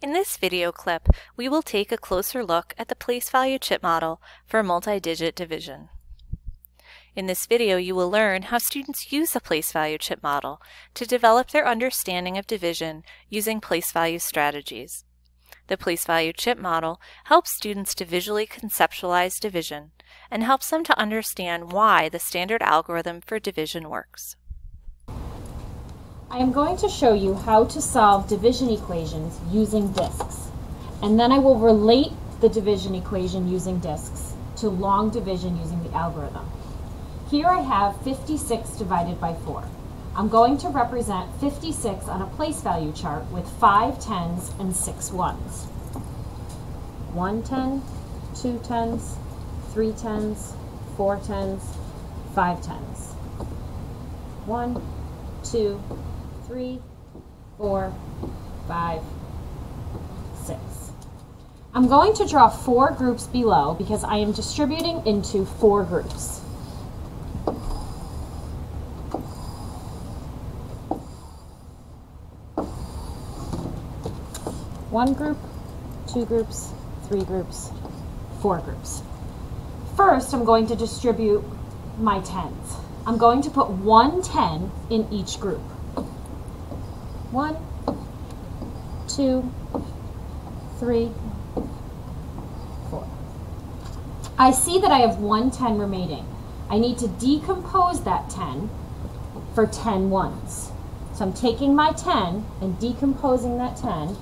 In this video clip, we will take a closer look at the place value chip model for multi-digit division. In this video, you will learn how students use the place value chip model to develop their understanding of division using place value strategies. The place value chip model helps students to visually conceptualize division and helps them to understand why the standard algorithm for division works. I am going to show you how to solve division equations using disks. And then I will relate the division equation using disks to long division using the algorithm. Here I have 56 divided by 4. I'm going to represent 56 on a place value chart with 5 tens and 6 ones. 1 10, 2 tens, 3 tens, 4 tens, 5 tens. 1, 2, three, four, five, six. I'm going to draw four groups below because I am distributing into four groups. One group, two groups, three groups, four groups. First, I'm going to distribute my tens. I'm going to put one 10 in each group. One, two, three, four. I see that I have one 10 remaining. I need to decompose that 10 for 10 ones. So I'm taking my 10 and decomposing that 10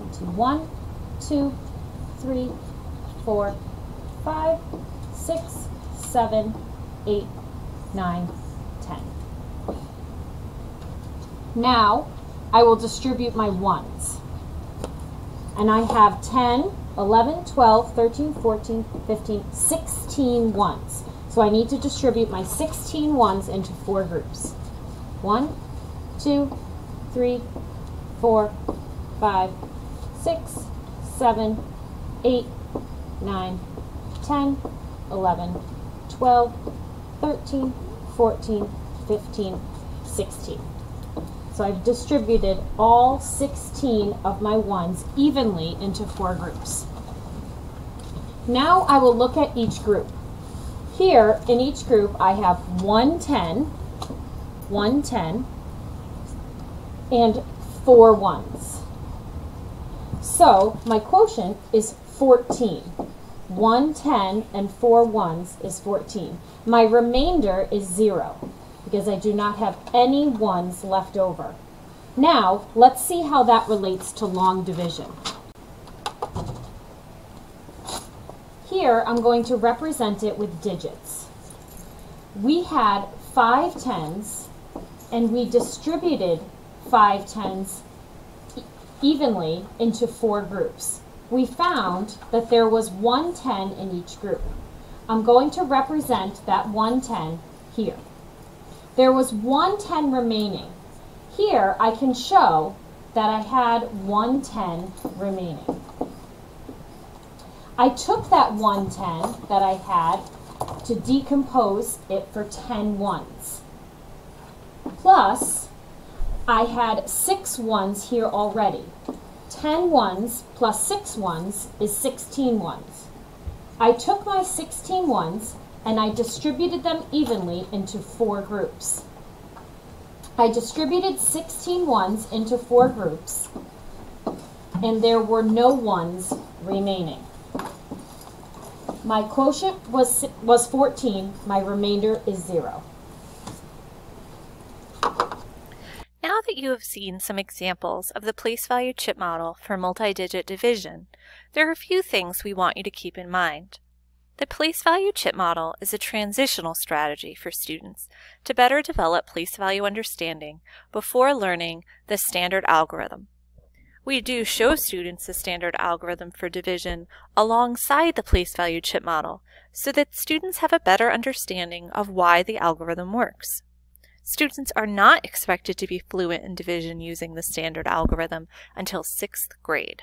into 1, 2, 3, 4, 5, 6, 7, 8, 9, 10. Now, I will distribute my ones. And I have 10, 11, 12, 13, 14, 15, 16 ones. So I need to distribute my 16 ones into four groups. One, two, three, four, five, six, seven, eight, nine, 10, 11, 12, 13, 14, 15, 16. So I've distributed all 16 of my ones evenly into four groups. Now I will look at each group. Here in each group I have 110, 110, and four ones. So my quotient is 14. 110 and four ones is 14. My remainder is zero because I do not have any ones left over. Now, let's see how that relates to long division. Here, I'm going to represent it with digits. We had five tens, and we distributed five tens evenly into four groups. We found that there was one 10 in each group. I'm going to represent that one 10 here. There was 110 remaining. Here I can show that I had 110 remaining. I took that 110 that I had to decompose it for 10 ones. Plus, I had six ones here already. 10 ones plus six ones is 16 ones. I took my 16 ones and I distributed them evenly into four groups. I distributed 16 ones into four groups, and there were no ones remaining. My quotient was, was 14, my remainder is zero. Now that you have seen some examples of the place value chip model for multi-digit division, there are a few things we want you to keep in mind. The place value chip model is a transitional strategy for students to better develop place value understanding before learning the standard algorithm. We do show students the standard algorithm for division alongside the place value chip model so that students have a better understanding of why the algorithm works. Students are not expected to be fluent in division using the standard algorithm until sixth grade.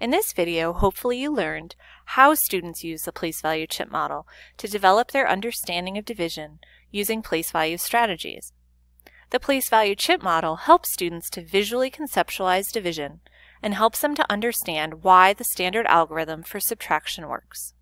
In this video, hopefully you learned how students use the place value chip model to develop their understanding of division using place value strategies. The place value chip model helps students to visually conceptualize division and helps them to understand why the standard algorithm for subtraction works.